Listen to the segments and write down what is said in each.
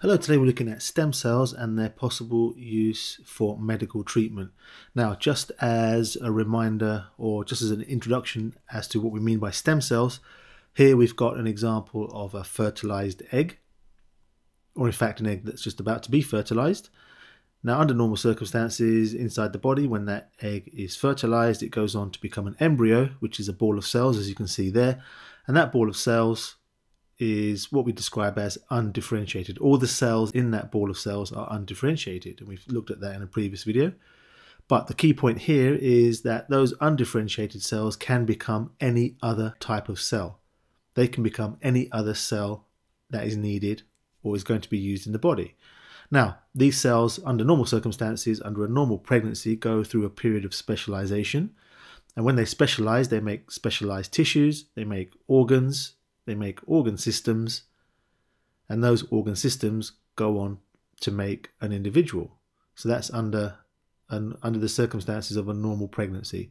Hello, today we're looking at stem cells and their possible use for medical treatment. Now, just as a reminder or just as an introduction as to what we mean by stem cells, here we've got an example of a fertilized egg, or in fact, an egg that's just about to be fertilized. Now, under normal circumstances inside the body, when that egg is fertilized, it goes on to become an embryo, which is a ball of cells, as you can see there. And that ball of cells is what we describe as undifferentiated. All the cells in that ball of cells are undifferentiated, and we've looked at that in a previous video. But the key point here is that those undifferentiated cells can become any other type of cell. They can become any other cell that is needed or is going to be used in the body. Now, these cells, under normal circumstances, under a normal pregnancy, go through a period of specialization. And when they specialize, they make specialized tissues, they make organs, they make organ systems, and those organ systems go on to make an individual. So that's under under the circumstances of a normal pregnancy.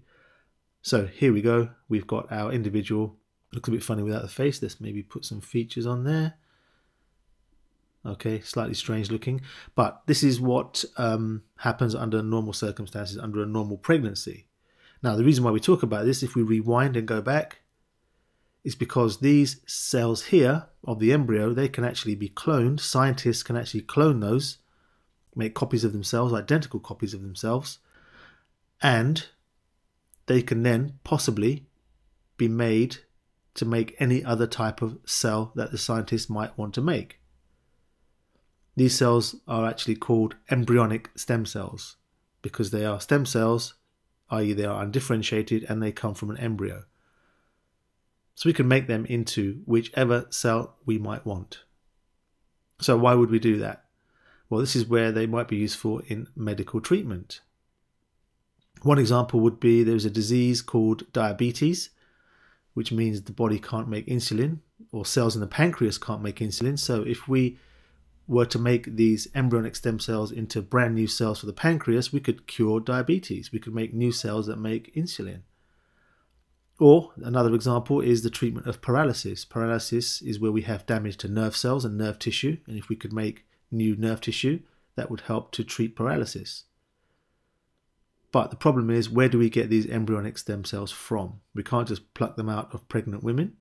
So here we go. We've got our individual. Looks a bit funny without the face. Let's maybe put some features on there. Okay, slightly strange looking, but this is what um, happens under normal circumstances, under a normal pregnancy. Now, the reason why we talk about this, if we rewind and go back, is because these cells here of the embryo, they can actually be cloned. Scientists can actually clone those, make copies of themselves, identical copies of themselves, and they can then possibly be made to make any other type of cell that the scientists might want to make. These cells are actually called embryonic stem cells because they are stem cells, i.e., they are undifferentiated and they come from an embryo. So we can make them into whichever cell we might want. So why would we do that? Well, this is where they might be useful in medical treatment. One example would be there's a disease called diabetes, which means the body can't make insulin, or cells in the pancreas can't make insulin. So if we were to make these embryonic stem cells into brand new cells for the pancreas, we could cure diabetes. We could make new cells that make insulin. Or another example is the treatment of paralysis. Paralysis is where we have damage to nerve cells and nerve tissue, and if we could make new nerve tissue, that would help to treat paralysis. But the problem is, where do we get these embryonic stem cells from? We can't just pluck them out of pregnant women.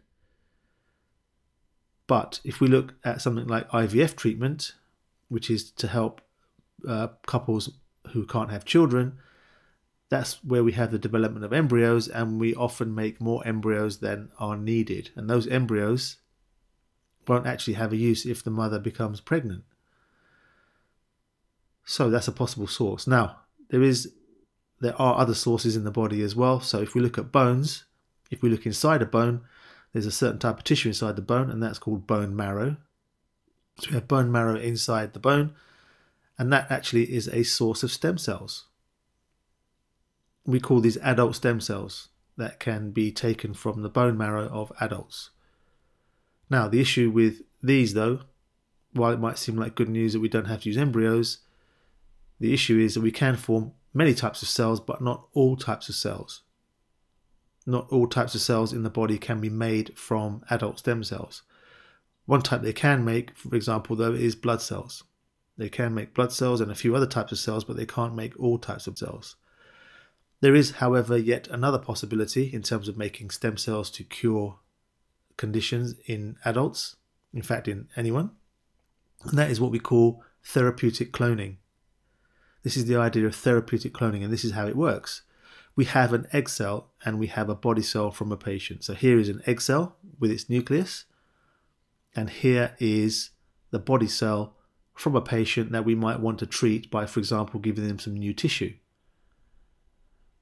But if we look at something like IVF treatment, which is to help uh, couples who can't have children, that's where we have the development of embryos, and we often make more embryos than are needed. And those embryos won't actually have a use if the mother becomes pregnant. So that's a possible source. Now, there is there are other sources in the body as well. So if we look at bones, if we look inside a bone, there's a certain type of tissue inside the bone, and that's called bone marrow. So we have bone marrow inside the bone, and that actually is a source of stem cells we call these adult stem cells that can be taken from the bone marrow of adults. Now, the issue with these, though, while it might seem like good news that we don't have to use embryos, the issue is that we can form many types of cells, but not all types of cells. Not all types of cells in the body can be made from adult stem cells. One type they can make, for example, though, is blood cells. They can make blood cells and a few other types of cells, but they can't make all types of cells. There is, however, yet another possibility in terms of making stem cells to cure conditions in adults, in fact, in anyone, and that is what we call therapeutic cloning. This is the idea of therapeutic cloning, and this is how it works. We have an egg cell and we have a body cell from a patient. So here is an egg cell with its nucleus, and here is the body cell from a patient that we might want to treat by, for example, giving them some new tissue.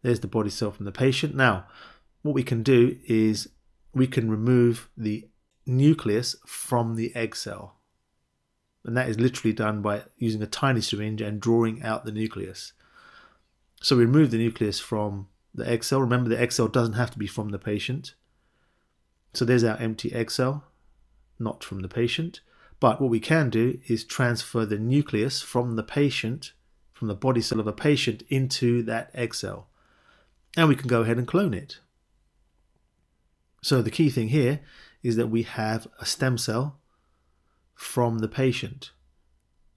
There's the body cell from the patient. Now, what we can do is we can remove the nucleus from the egg cell. And that is literally done by using a tiny syringe and drawing out the nucleus. So we remove the nucleus from the egg cell. Remember, the egg cell doesn't have to be from the patient. So there's our empty egg cell, not from the patient. But what we can do is transfer the nucleus from the patient, from the body cell of a patient, into that egg cell and we can go ahead and clone it. So the key thing here is that we have a stem cell from the patient.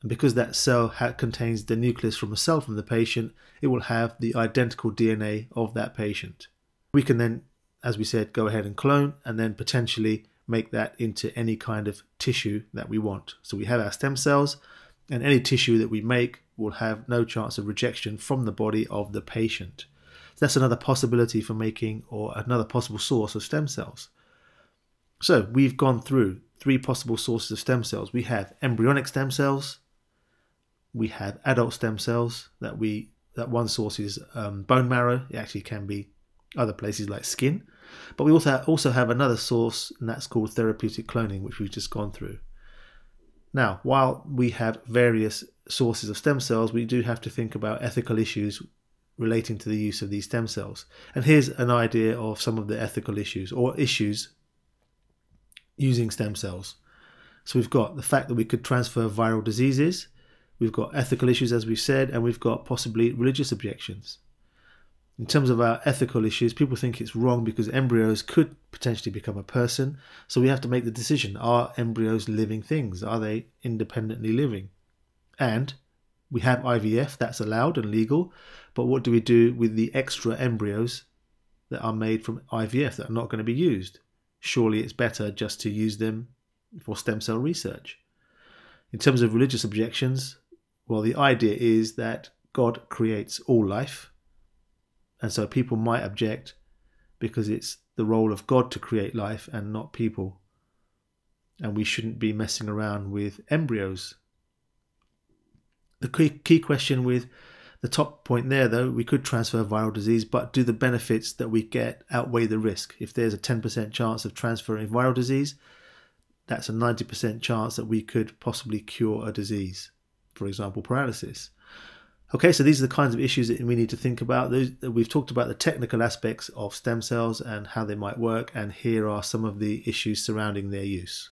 And because that cell contains the nucleus from a cell from the patient, it will have the identical DNA of that patient. We can then, as we said, go ahead and clone and then potentially make that into any kind of tissue that we want. So we have our stem cells, and any tissue that we make will have no chance of rejection from the body of the patient. That's another possibility for making or another possible source of stem cells. So we've gone through three possible sources of stem cells. We have embryonic stem cells, we have adult stem cells that we that one source is um, bone marrow. It actually can be other places like skin, but we also also have another source, and that's called therapeutic cloning, which we've just gone through. Now, while we have various sources of stem cells, we do have to think about ethical issues relating to the use of these stem cells. And here's an idea of some of the ethical issues or issues using stem cells. So we've got the fact that we could transfer viral diseases, we've got ethical issues, as we've said, and we've got possibly religious objections in terms of our ethical issues, people think it's wrong because embryos could potentially become a person. So we have to make the decision are embryos living things? Are they independently living? And we have IVF, that's allowed and legal. But what do we do with the extra embryos that are made from IVF that are not going to be used? Surely it's better just to use them for stem cell research. In terms of religious objections, well, the idea is that God creates all life and so people might object because it's the role of God to create life and not people. And we shouldn't be messing around with embryos. The key, question with the top point there, though, we could transfer viral disease, but do the benefits that we get outweigh the risk? If there's a 10% chance of transferring viral disease, that's a 90% chance that we could possibly cure a disease, for example, paralysis. Okay, so these are the kinds of issues that we need to think about. We've talked about the technical aspects of stem cells and how they might work, and here are some of the issues surrounding their use.